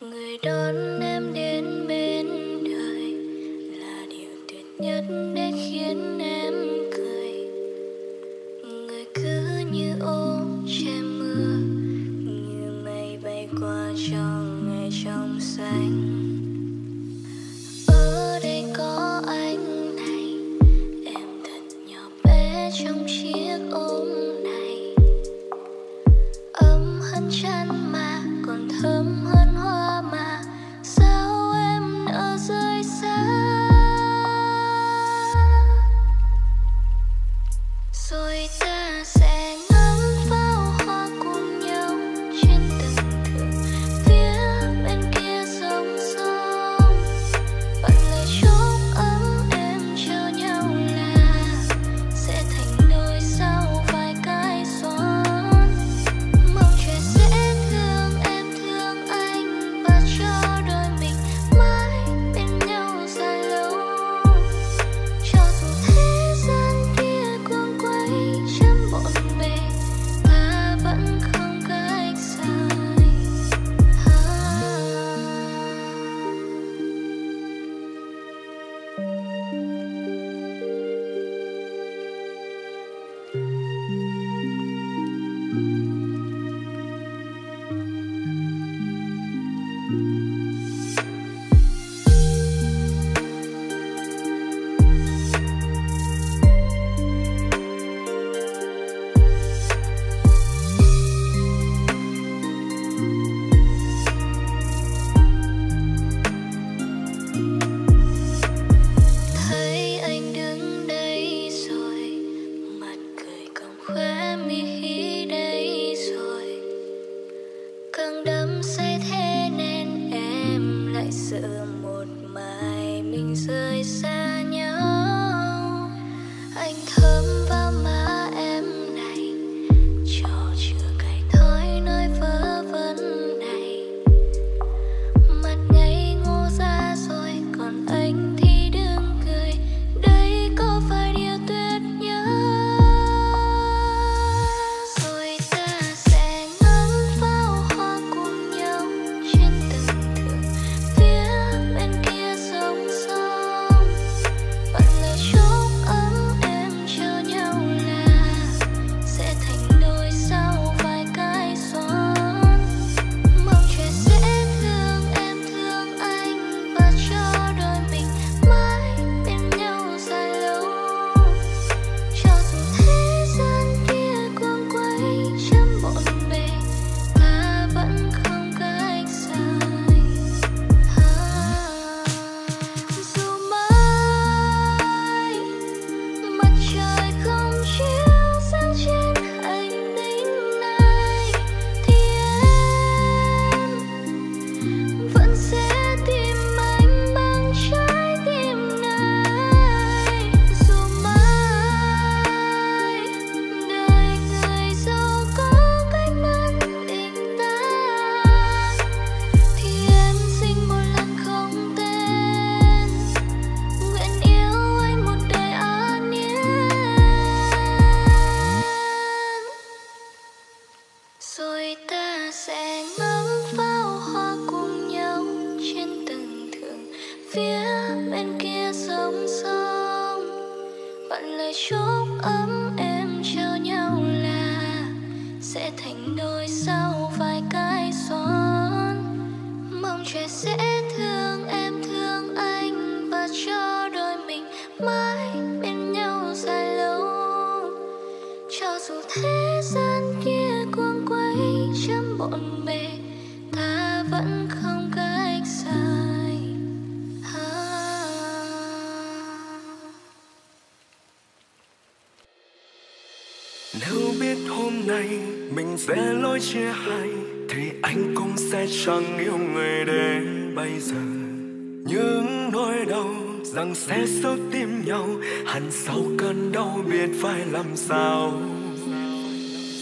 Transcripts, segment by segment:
người đón em đến bên đời là điều tuyệt nhất để khiến em hay, mình sẽ lối chia hai thì anh cũng sẽ chẳng yêu người để bây giờ. Những nỗi đau rằng sẽ sâu tim nhau. Hẳn sau cơn đau biết phải làm sao.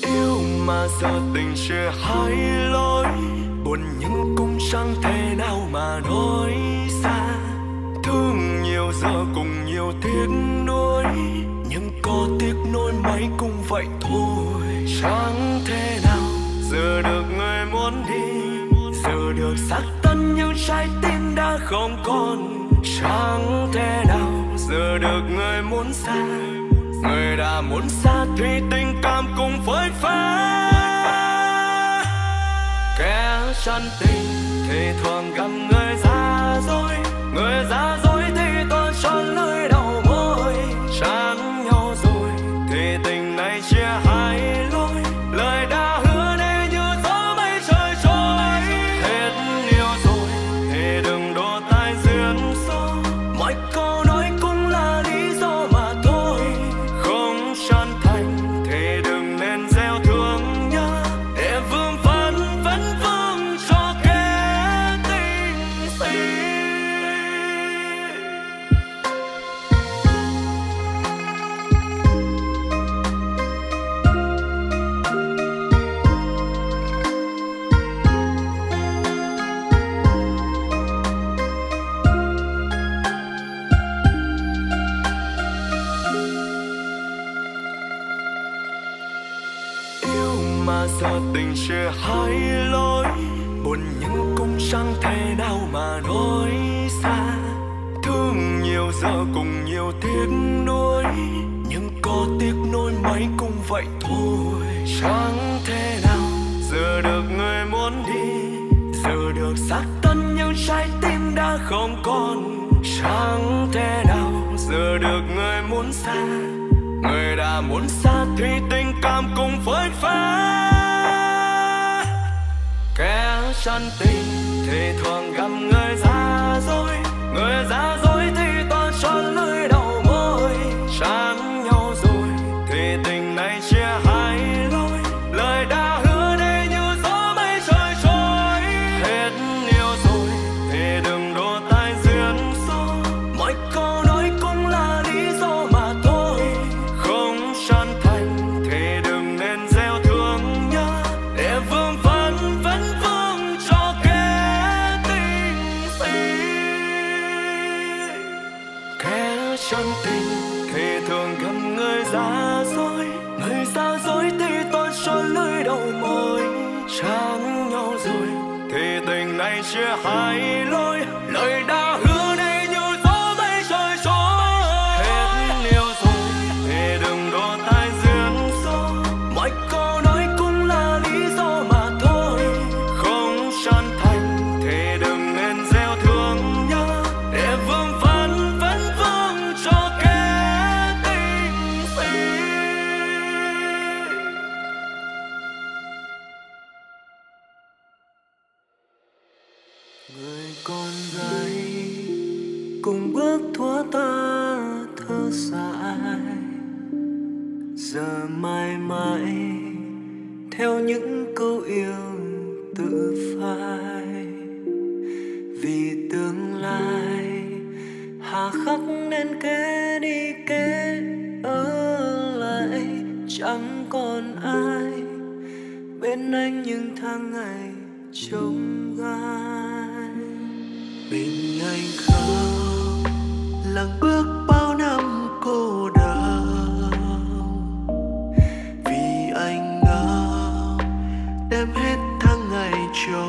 Yêu mà giờ tình chưa hai lối. Buồn nhưng cũng chẳng thể nào mà nói xa thương nhiều giờ cùng nhiều tiếc nuối có tiếc nỗi mấy cũng vậy thôi. Chẳng thể nào giờ được người muốn đi giờ được xác tân nhưng trái tim đã không còn. Chẳng thể nào giờ được người muốn xa, người đã muốn xa thì tình cảm cũng với phá. Kẻ chân tình thì thường gặp người già rồi, người già. dối cùng nhiều tiếc nuối, nhưng có tiếc nuối mấy cũng vậy thôi chẳng thể nào giờ được người muốn đi giờ được xác tân nhưng trái tim đã không còn chẳng thể nào giờ được người muốn xa, người đã muốn xa thì tình cảm cũng phơi phá kẻ chân tình thì thường gặp người già rồi người già rồi. bên anh những tháng ngày trông gai. Mình anh không lặng bước bao năm cô đơn. Vì anh ngỡ đem hết tháng ngày cho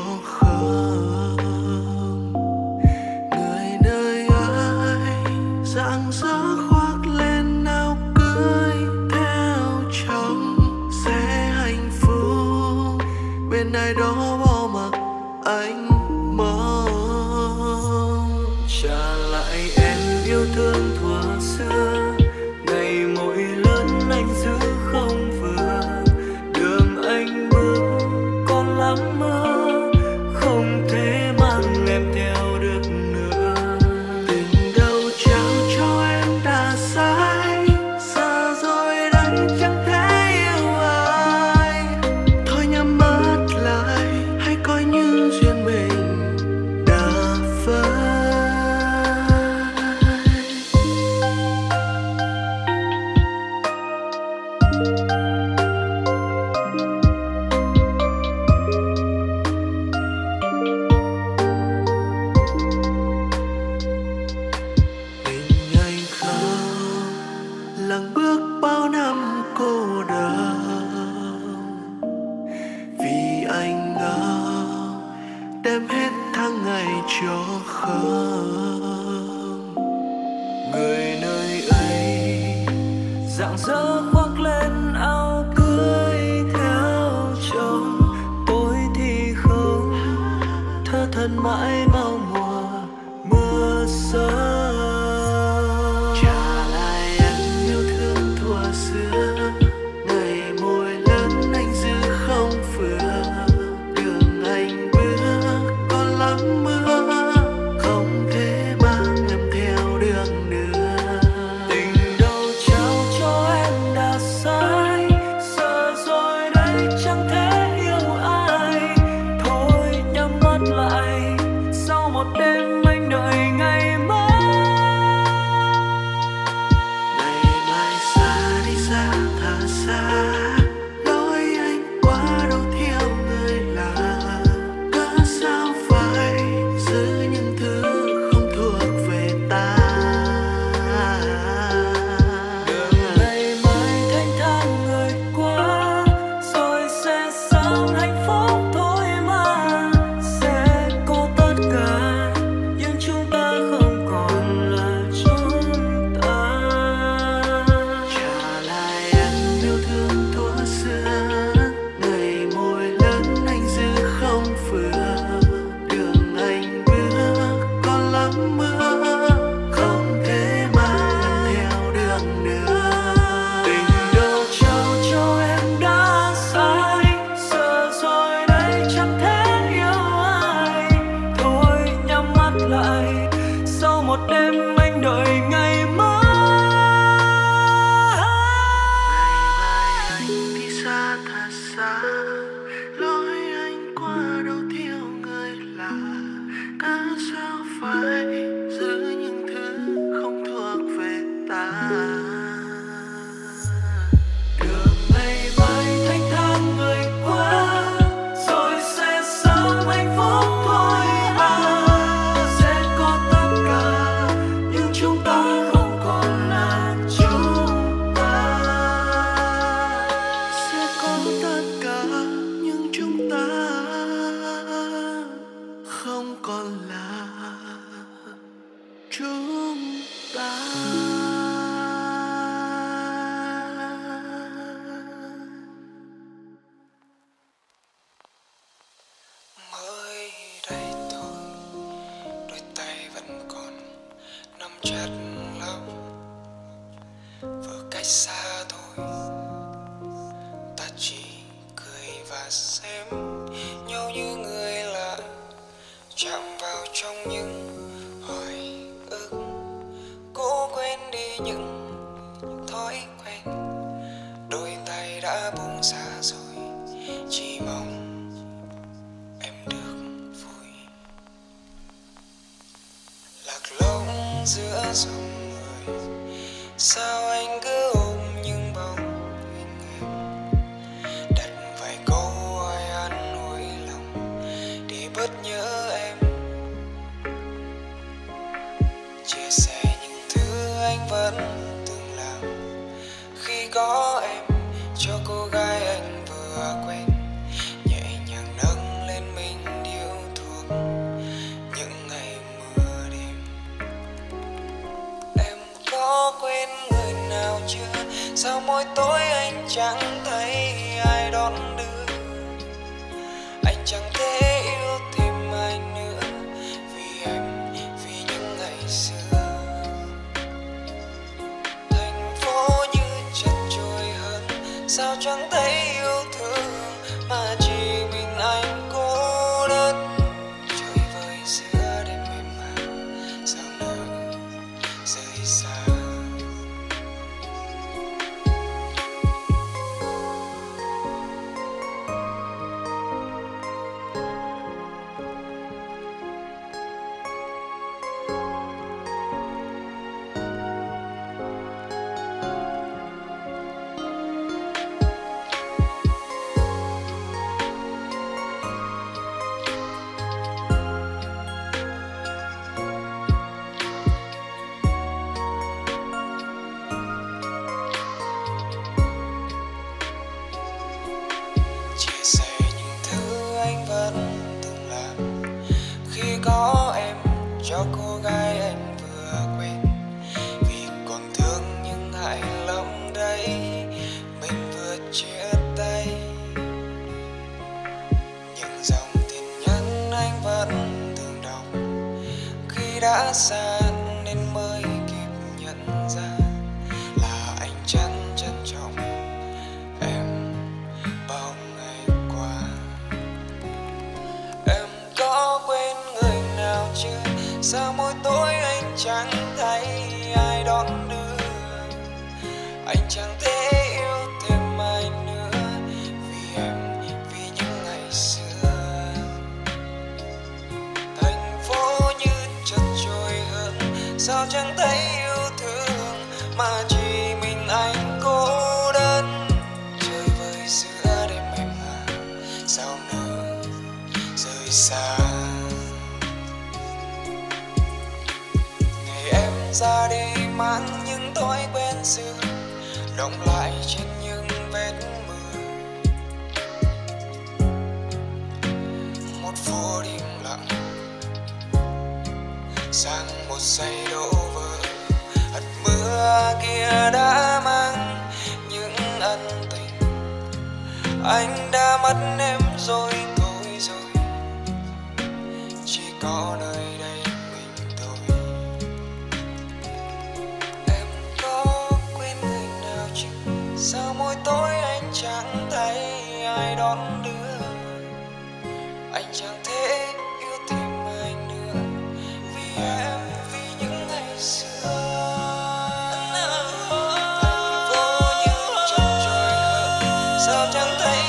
hơn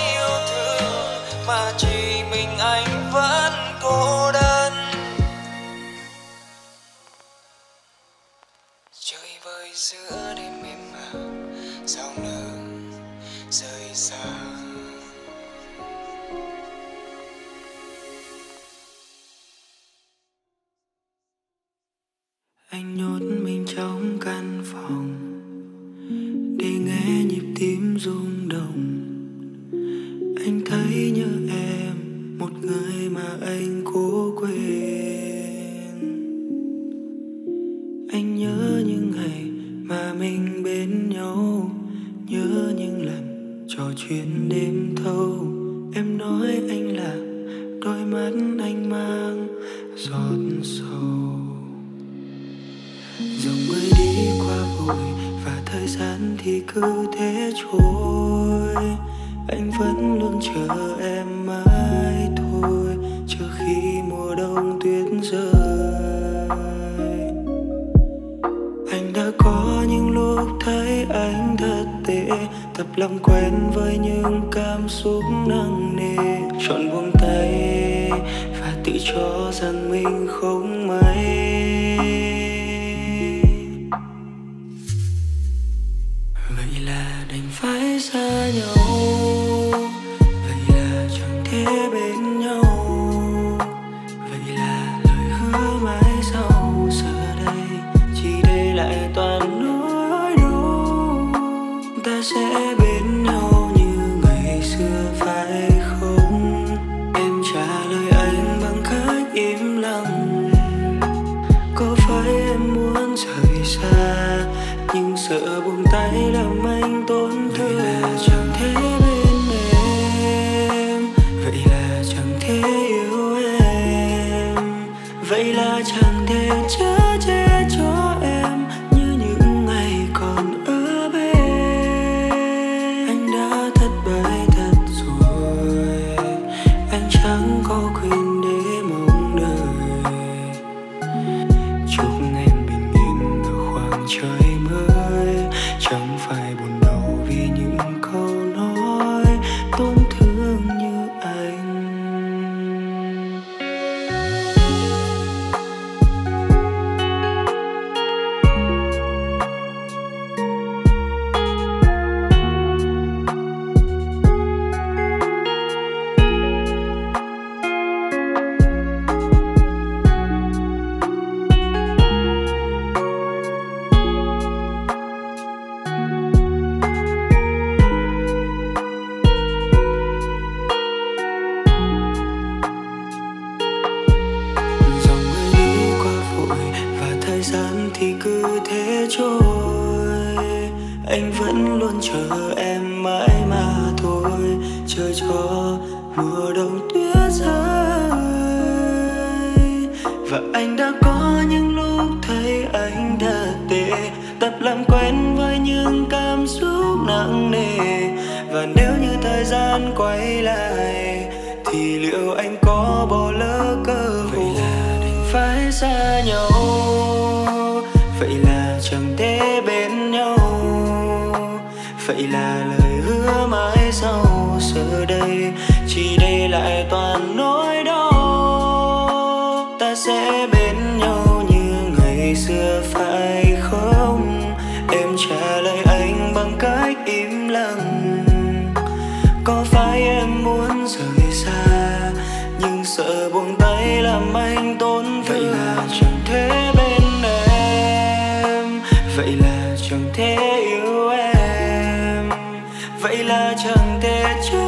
chẳng thể vậy là chẳng thể chứ.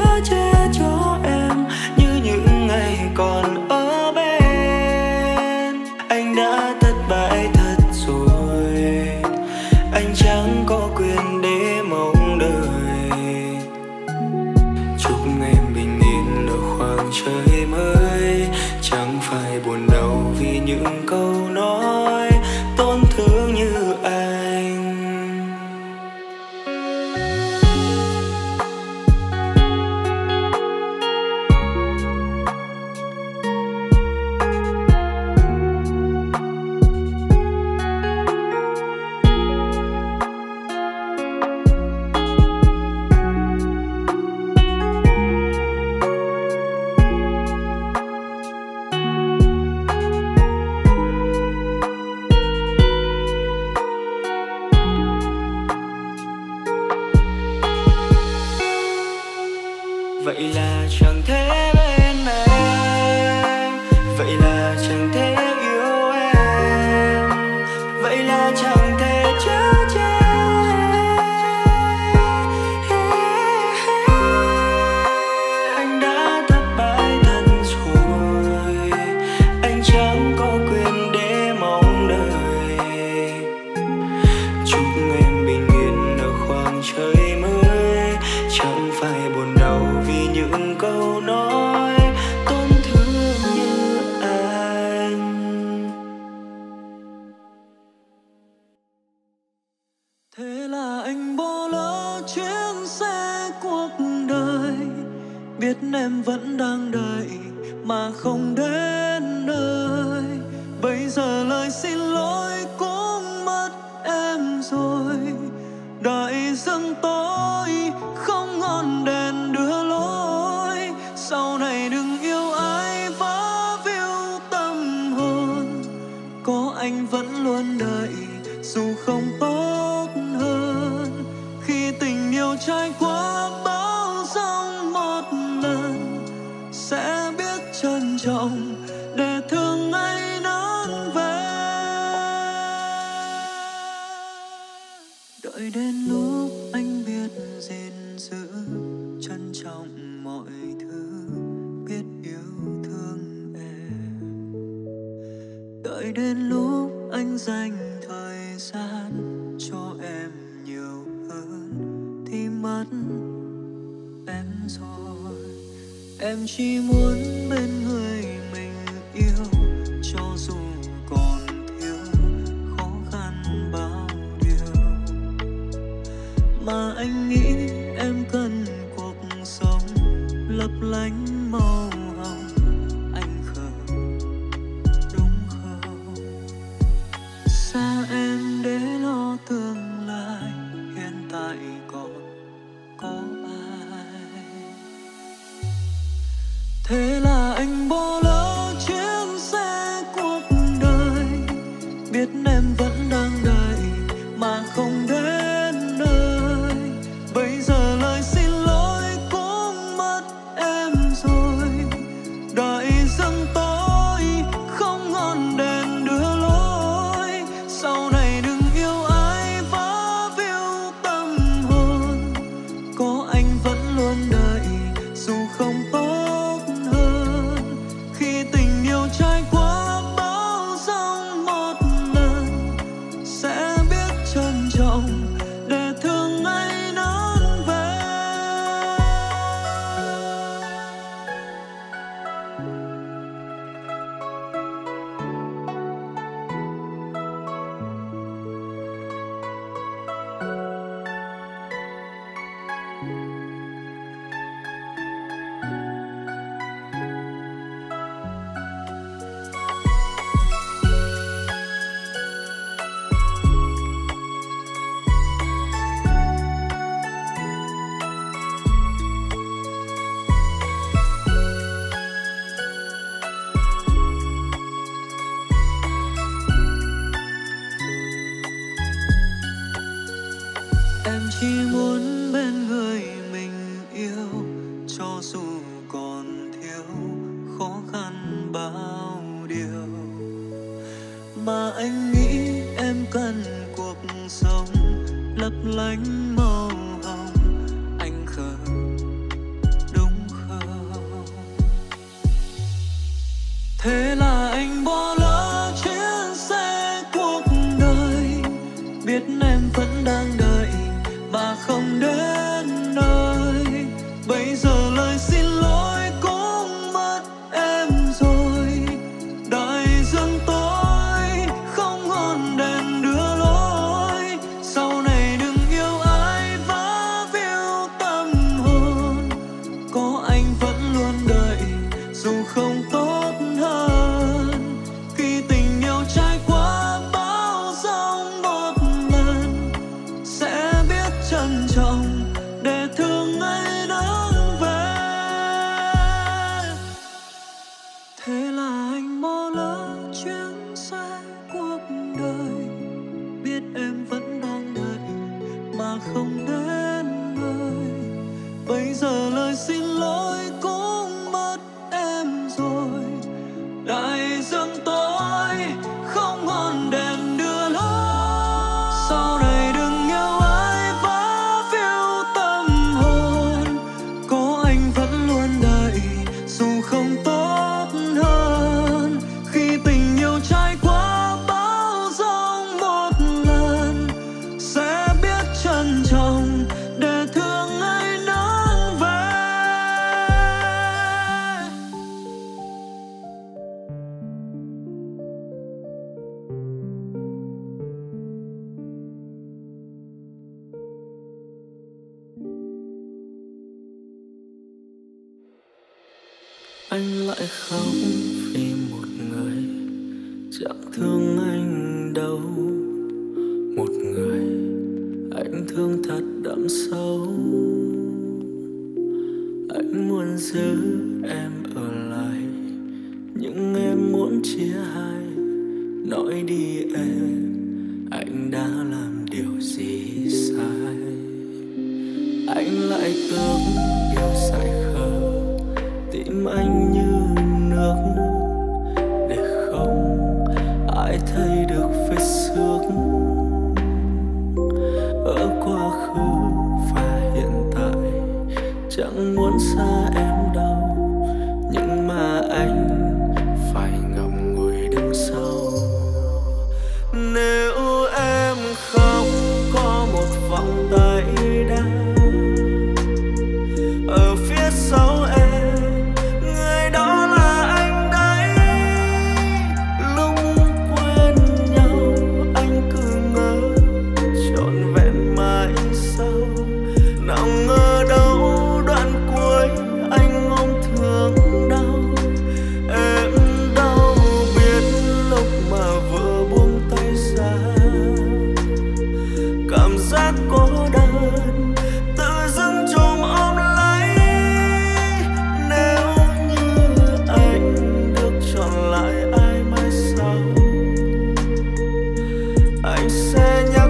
Anh sẽ nhắc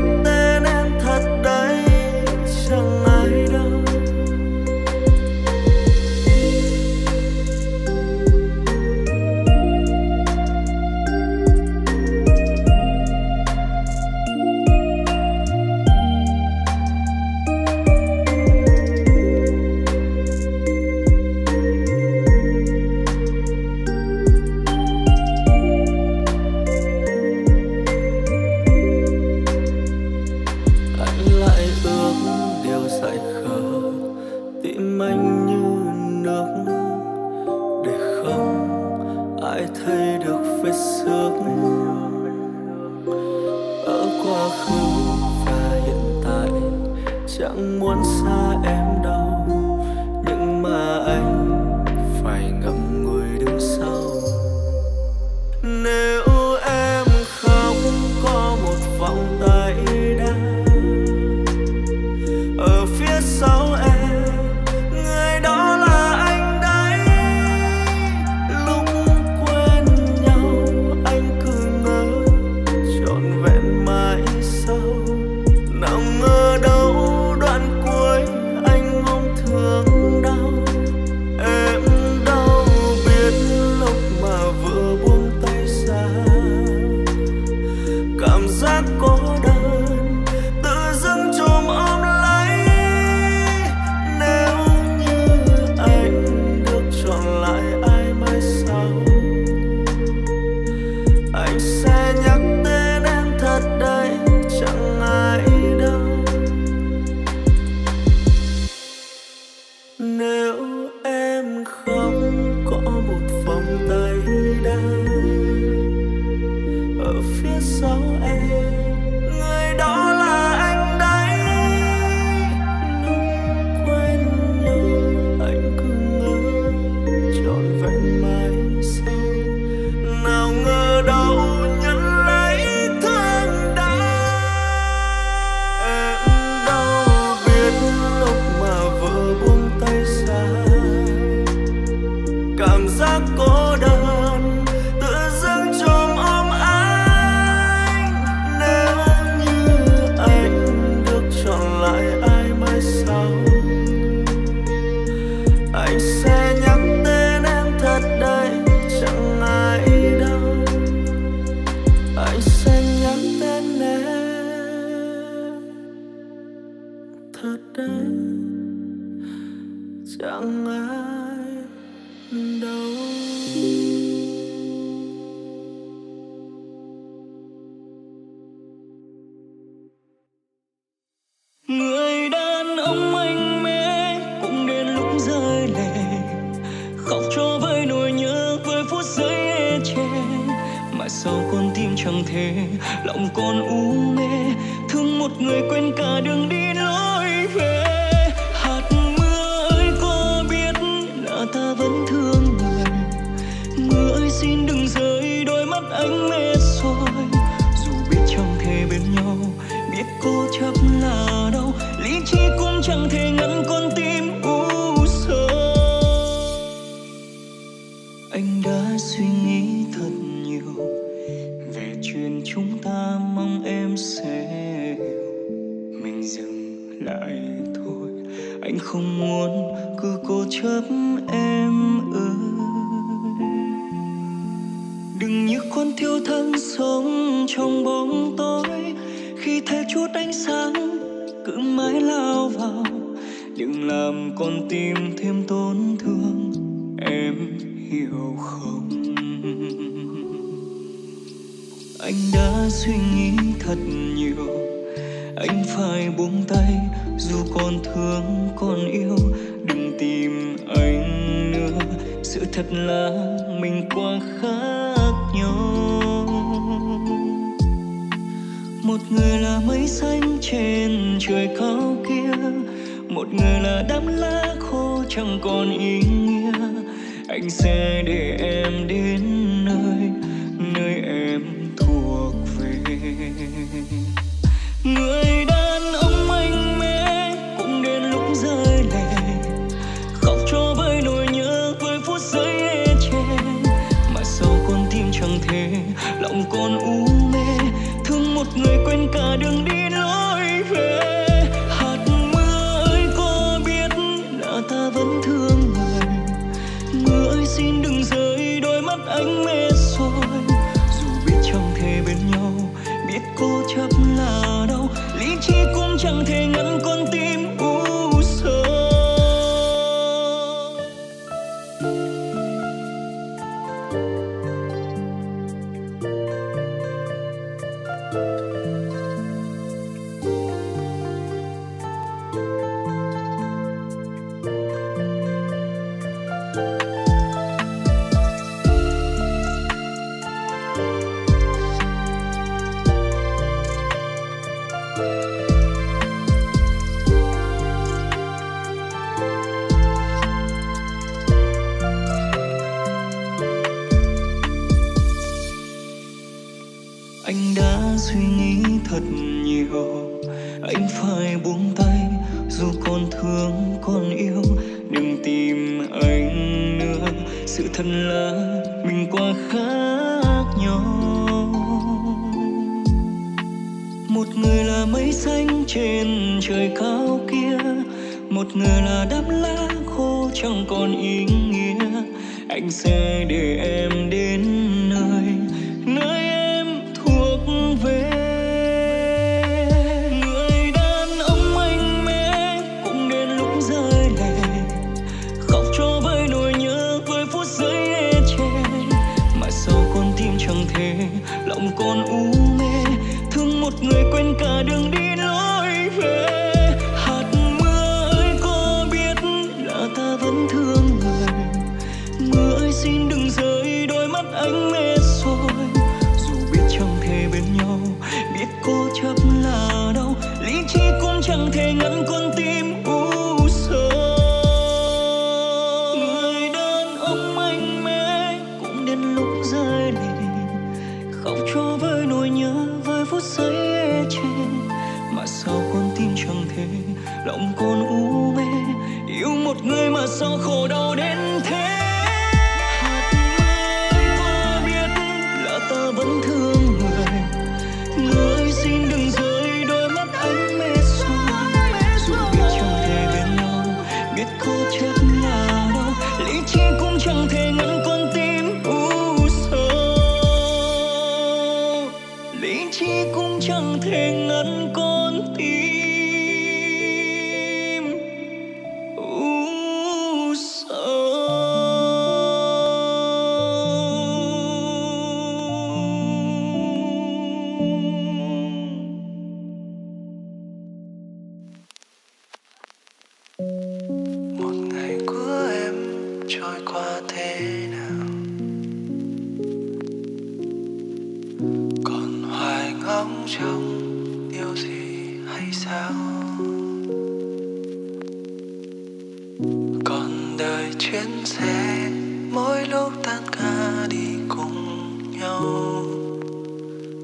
anh đã suy nghĩ thật nhiều. Anh phải buông tay, dù còn thương, còn yêu. Đừng tìm anh nữa. Sự thật là mình quá khác nhau. Một người là mây xanh trên trời cao kia. Một người là đám lá khô chẳng còn ý nghĩa. Anh sẽ để em đến nơi. người đàn ông anh mê cũng đến lúc rơi lệ. Khóc cho với nỗi nhớ với phút giây e ê chê mà sao con tim chẳng thể, lòng con u mê. Thương một người quên cả đường đi. ngờ là đám lá khô chẳng còn ý nghĩa. Anh sẽ để em đến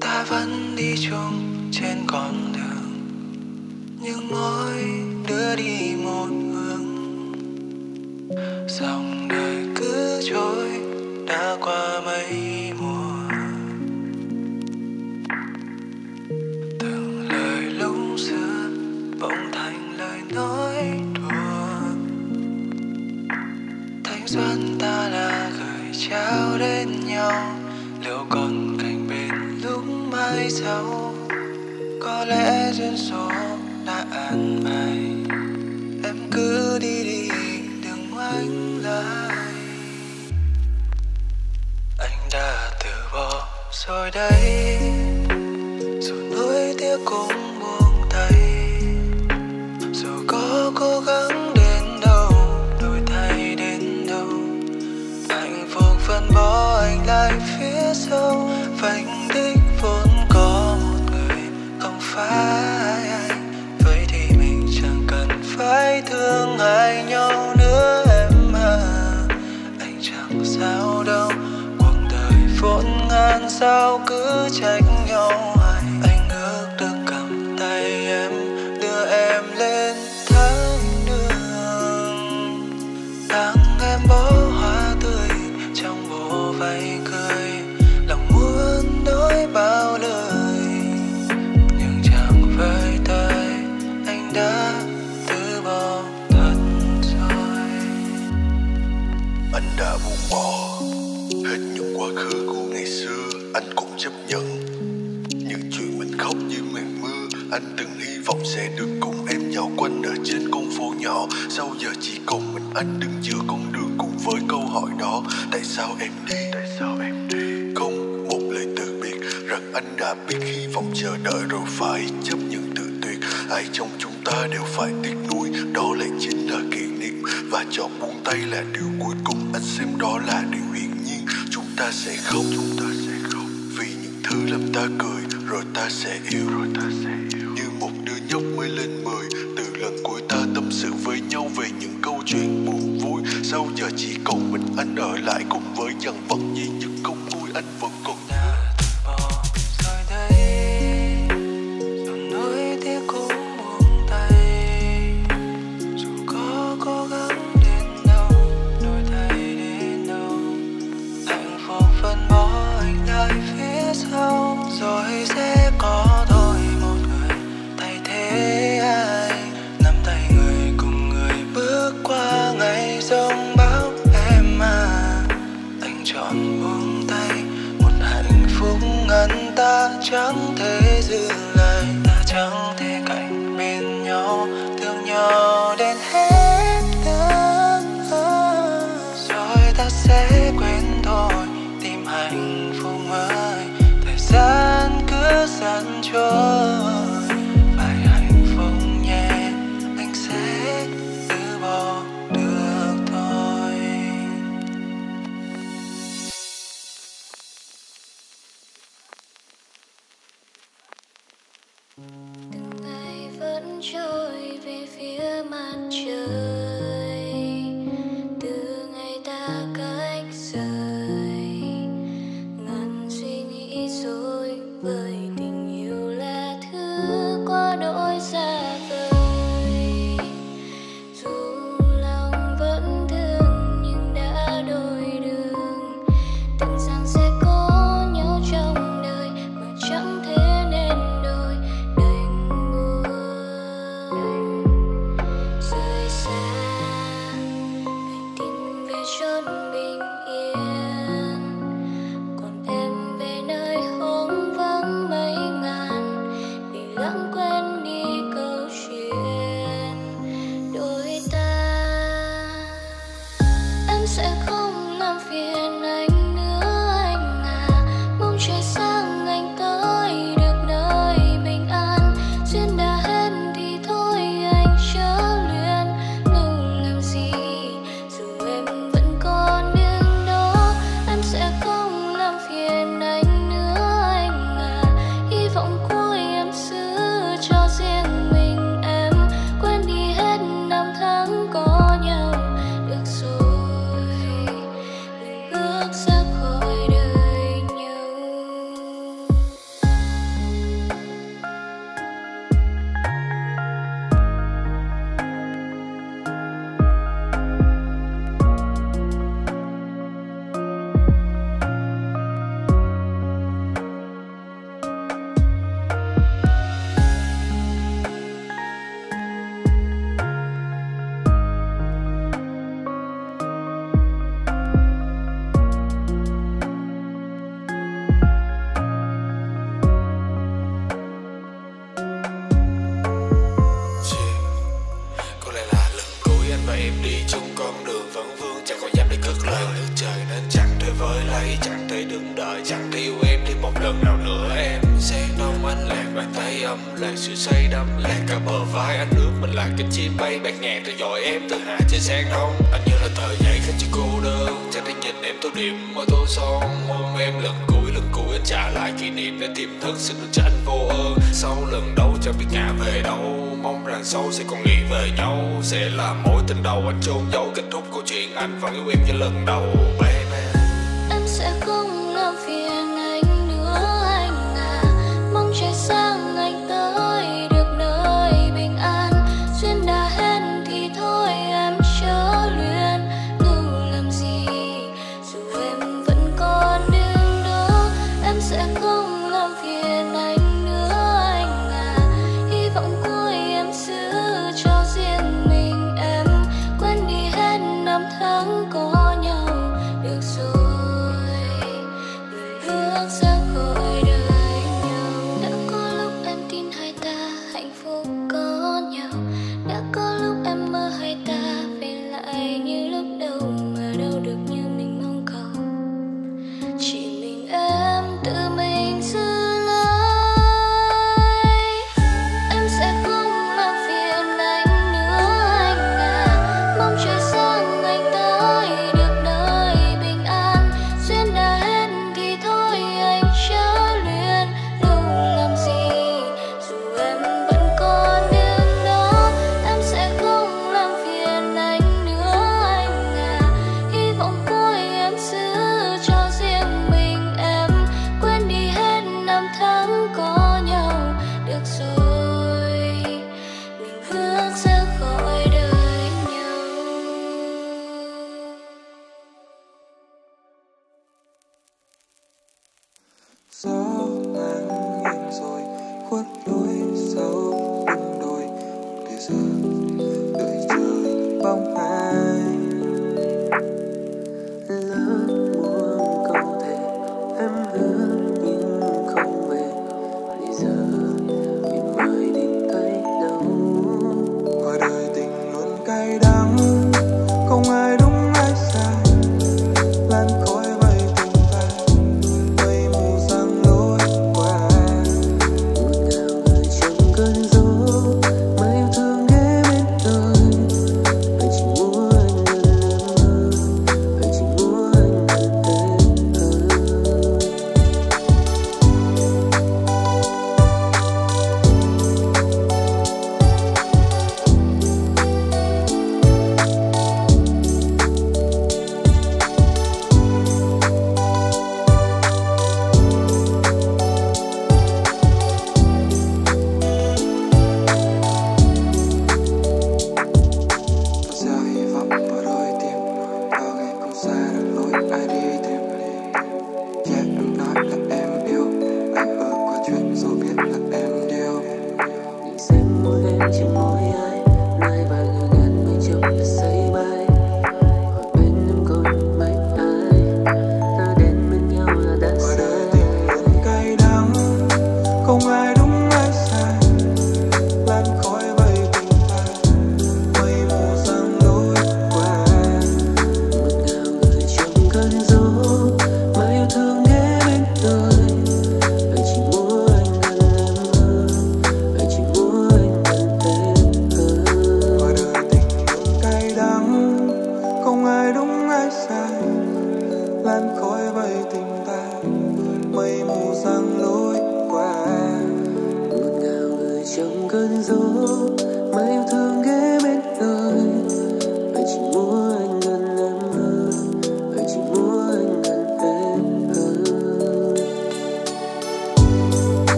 ta vẫn đi chung trên con đường. Nhưng mỗi đứa đi một hướng dòng day sao cứ trách anh đứng giữa con đường cùng với câu hỏi đó. Tại sao em đi? Tại sao em đi? Không một lời từ biệt rằng anh đã biết hy vọng chờ đợi rồi phải chấp nhận tự tuyệt. Ai trong chúng ta đều phải tiếc nuối đó lại chính là kỷ niệm. Và chọn buông tay là điều cuối cùng anh xem đó là điều hiển nhiên. Chúng ta sẽ không chúng ta sẽ không vì những thứ làm ta cười rồi ta sẽ yêu. Rồi ta sẽ yêu. Như một đứa nhóc mới lên mười từ lần cuối ta tâm sự với nhau anh ở lại cùng với nhân vật duy nhất không vui anh vẫn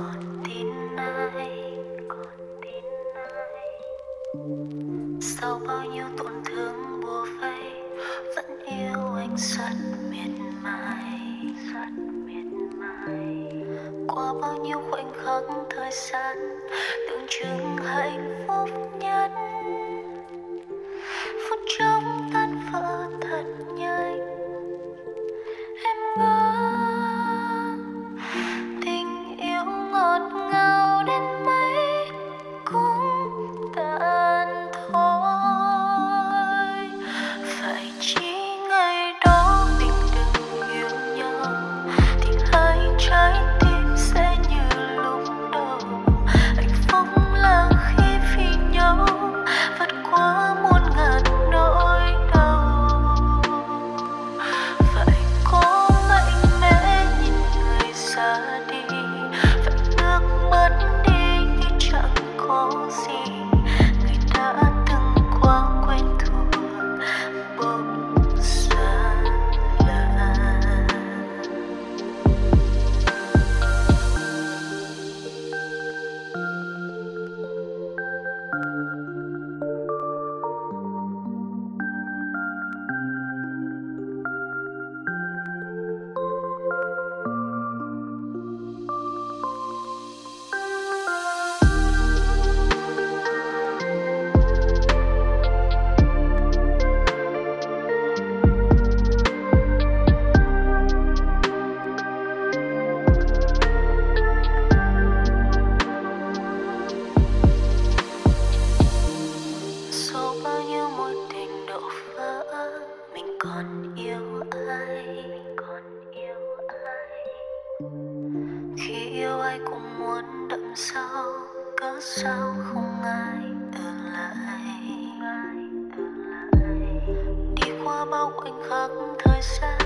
còn tin ai còn tin ai? Sau bao nhiêu tổn thương bùa vây, vẫn yêu anh sắt miệt mài, rất miệt mài. Qua bao nhiêu khoảnh khắc thời gian tưởng chừng hạnh phúc nhất. Phút chốc mau khoảnh khắc thời gian,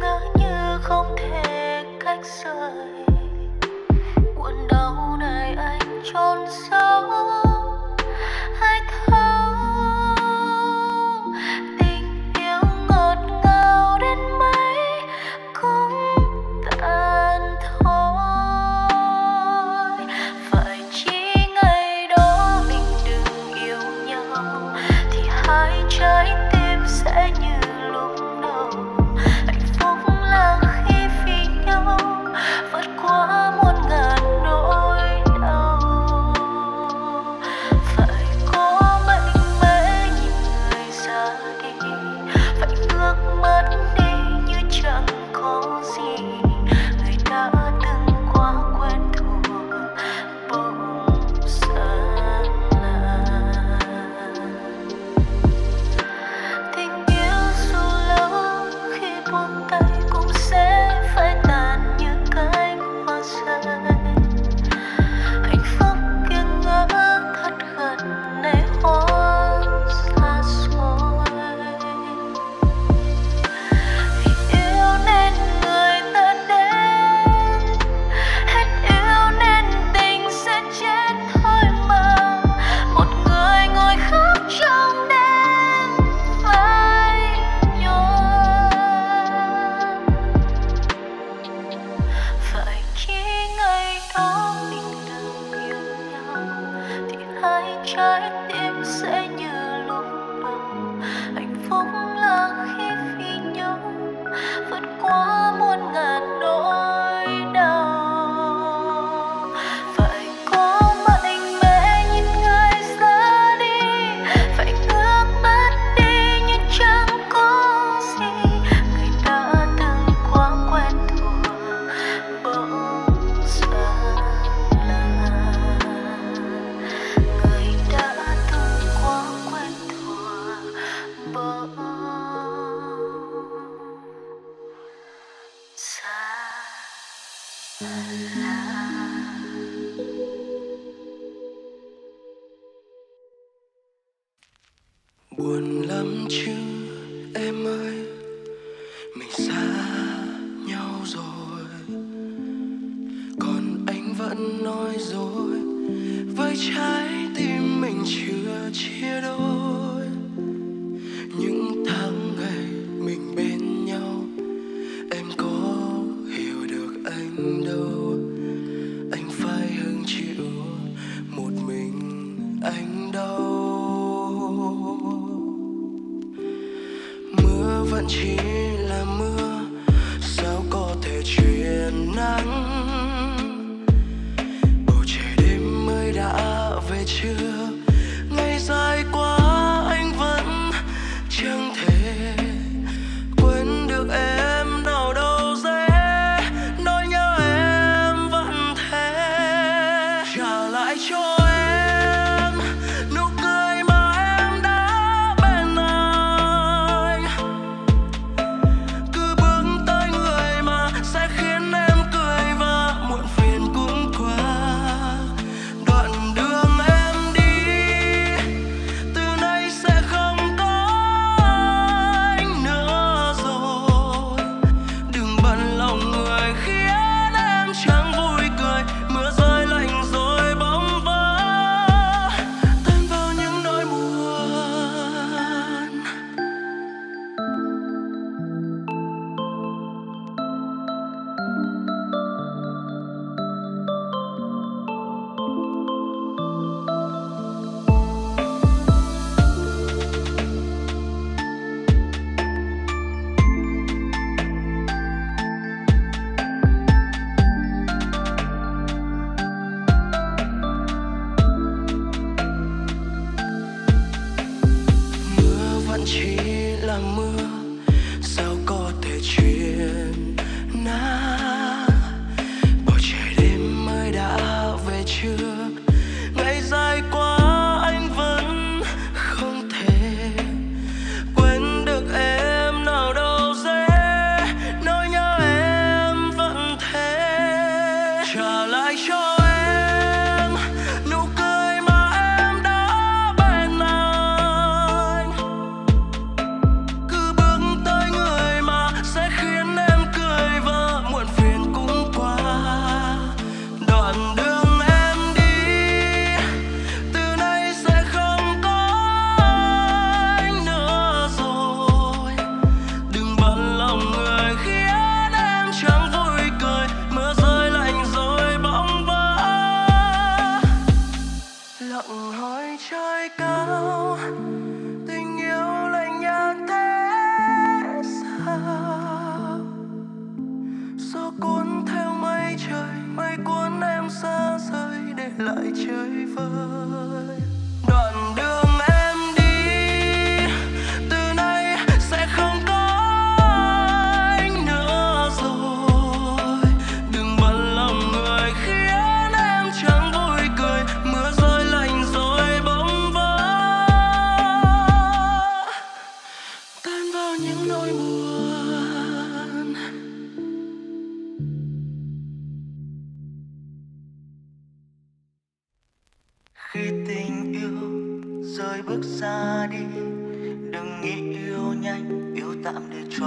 ngỡ như không thể cách rời. Cuộn đau này anh trôn sâu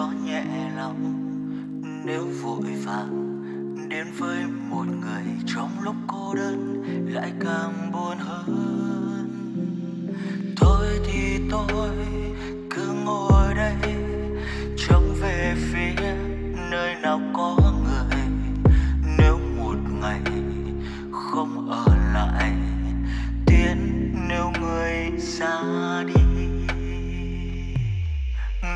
gió nhẹ lòng. Nếu vội vàng đến với một người trong lúc cô đơn lại càng buồn hơn. Thôi thì tôi cứ ngồi đây, trông về phía nơi nào có người. Nếu một ngày không ở lại tiến nếu người ra đi.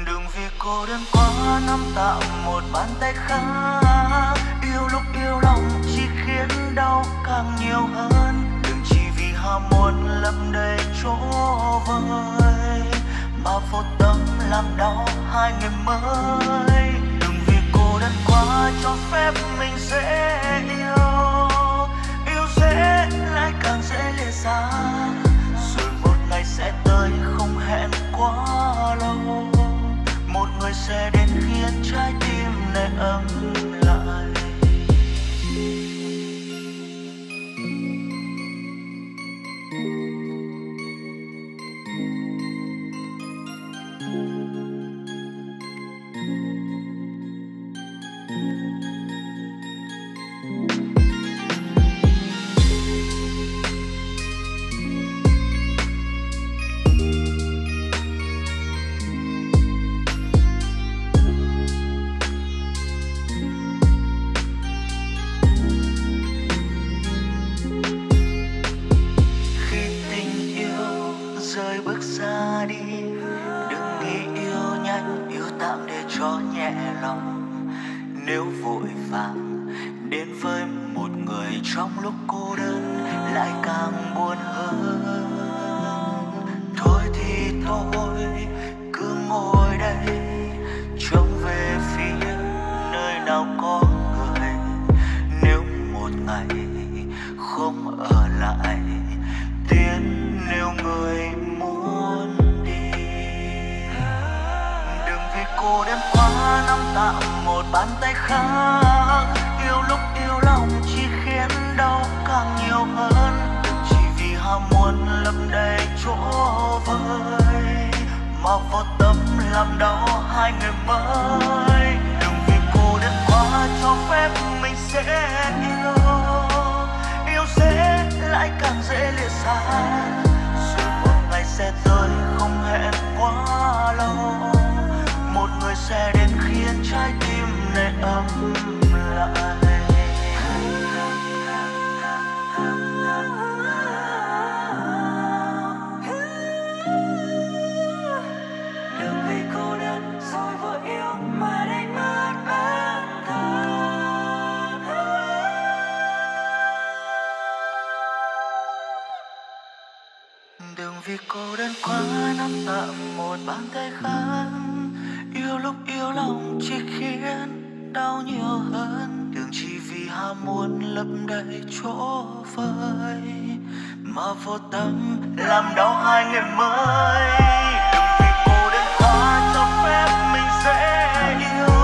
Đừng vì cô đơn quá ta nắm tạo một bàn tay khác yêu lúc yêu lòng chỉ khiến đau càng nhiều hơn. Đừng chỉ vì ham muốn lấp đầy chỗ vơi, mà vô tâm làm đau hai người mới. Đừng vì cô đơn quá cho phép mình dễ yêu. Yêu dễ lại càng dễ lìa xa. Rồi một ngày sẽ tới không hẹn quá sẽ đến khiến trái tim này ấm. Ở lại. Tiến nếu người muốn đi, đừng vì cô đơn quá nắm tạm một bàn tay khác. Yêu lúc yêu lòng chỉ khiến đau càng nhiều hơn. Chỉ vì ham muốn lấp đầy chỗ vơi, mà vô tâm làm đau hai người mới. Đừng vì cô đơn quá cho phép mình sẽ yêu yêu mãi càng dễ lìa xa. Rồi một ngày sẽ tới không hẹn quá lâu, một người sẽ đến khiến trái tim này ấm lại. Vì cô đơn quá, nắm tạm một bàn tay khác. Yêu lúc yêu lòng chỉ khiến đau nhiều hơn. Đừng chỉ vì ham muốn lấp đầy chỗ vơi mà vô tâm làm đau hai người mới. Đừng vì cô đơn quá cho phép mình sẽ yêu.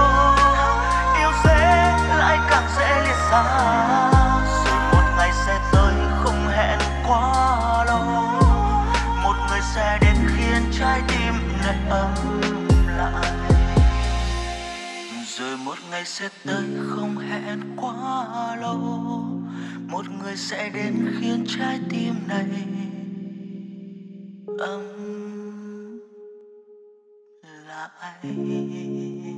Yêu dễ lại càng dễ lìa xa. Ngày sẽ tới không hẹn quá lâu. Một người sẽ đến khiến trái tim này ấm lại.